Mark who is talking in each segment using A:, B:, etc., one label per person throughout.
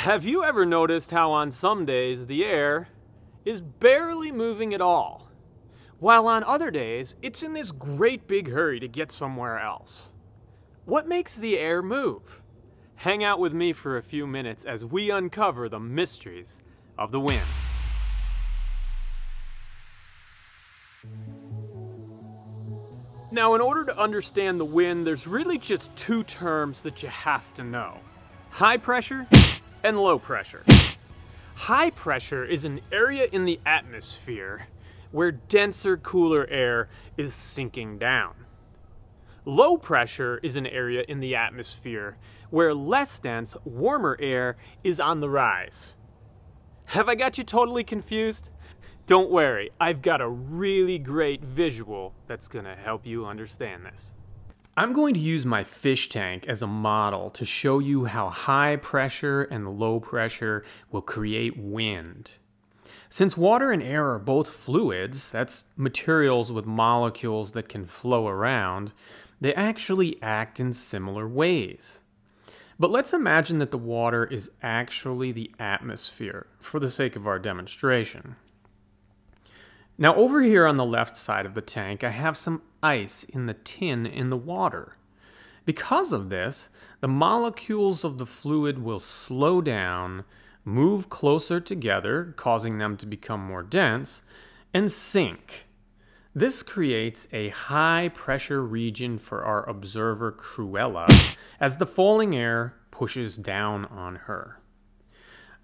A: Have you ever noticed how on some days the air is barely moving at all, while on other days it's in this great big hurry to get somewhere else? What makes the air move? Hang out with me for a few minutes as we uncover the mysteries of the wind. Now, in order to understand the wind, there's really just two terms that you have to know high pressure and low pressure. High pressure is an area in the atmosphere where denser, cooler air is sinking down. Low pressure is an area in the atmosphere where less dense, warmer air is on the rise. Have I got you totally confused? Don't worry, I've got a really great visual that's gonna help you understand this. I'm going to use my fish tank as a model to show you how high pressure and low pressure will create wind. Since water and air are both fluids, that's materials with molecules that can flow around, they actually act in similar ways. But let's imagine that the water is actually the atmosphere for the sake of our demonstration. Now over here on the left side of the tank, I have some ice in the tin in the water. Because of this, the molecules of the fluid will slow down, move closer together, causing them to become more dense, and sink. This creates a high pressure region for our observer Cruella as the falling air pushes down on her.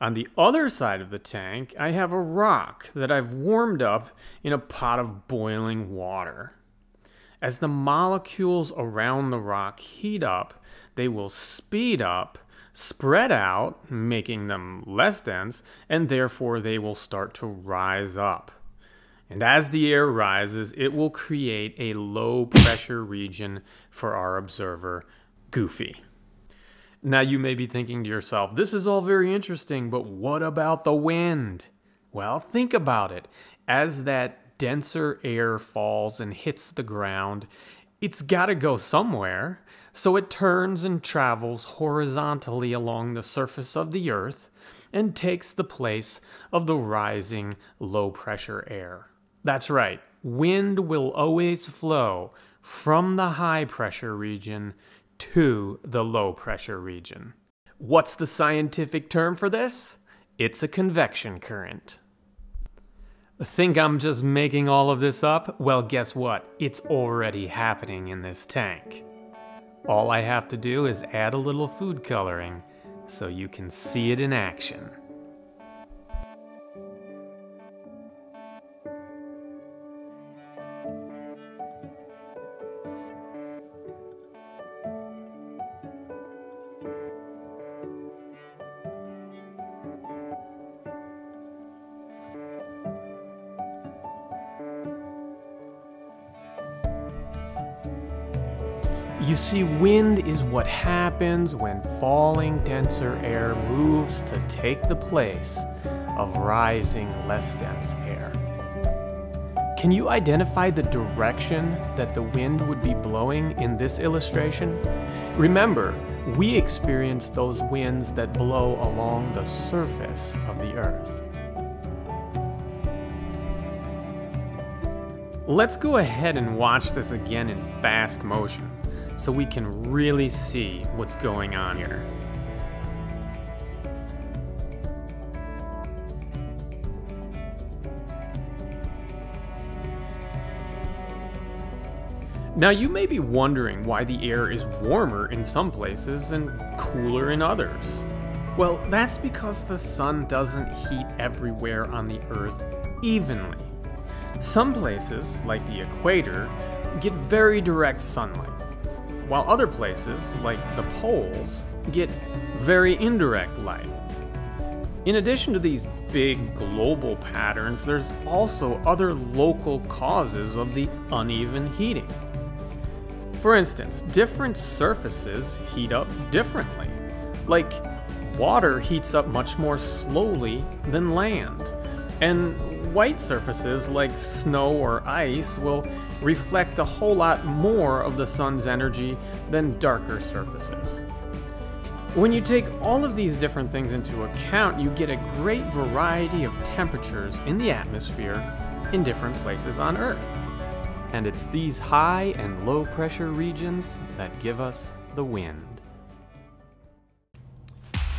A: On the other side of the tank, I have a rock that I've warmed up in a pot of boiling water. As the molecules around the rock heat up, they will speed up, spread out, making them less dense, and therefore they will start to rise up. And as the air rises, it will create a low pressure region for our observer, Goofy. Now you may be thinking to yourself, this is all very interesting, but what about the wind? Well, think about it. As that denser air falls and hits the ground, it's got to go somewhere. So it turns and travels horizontally along the surface of the earth and takes the place of the rising low pressure air. That's right, wind will always flow from the high pressure region to the low pressure region. What's the scientific term for this? It's a convection current. Think I'm just making all of this up? Well, guess what? It's already happening in this tank. All I have to do is add a little food coloring so you can see it in action. You see, wind is what happens when falling denser air moves to take the place of rising less dense air. Can you identify the direction that the wind would be blowing in this illustration? Remember, we experience those winds that blow along the surface of the earth. Let's go ahead and watch this again in fast motion so we can really see what's going on here. Now you may be wondering why the air is warmer in some places and cooler in others. Well, that's because the sun doesn't heat everywhere on the earth evenly. Some places, like the equator, get very direct sunlight while other places, like the poles, get very indirect light. In addition to these big global patterns, there's also other local causes of the uneven heating. For instance, different surfaces heat up differently. Like, water heats up much more slowly than land, and white surfaces like snow or ice will reflect a whole lot more of the sun's energy than darker surfaces. When you take all of these different things into account, you get a great variety of temperatures in the atmosphere in different places on Earth. And it's these high and low pressure regions that give us the wind.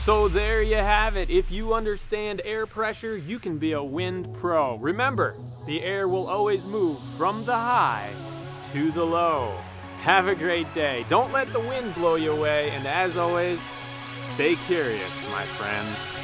A: So there you have it. If you understand air pressure, you can be a wind pro. Remember, the air will always move from the high to the low. Have a great day. Don't let the wind blow you away, and as always, stay curious, my friends.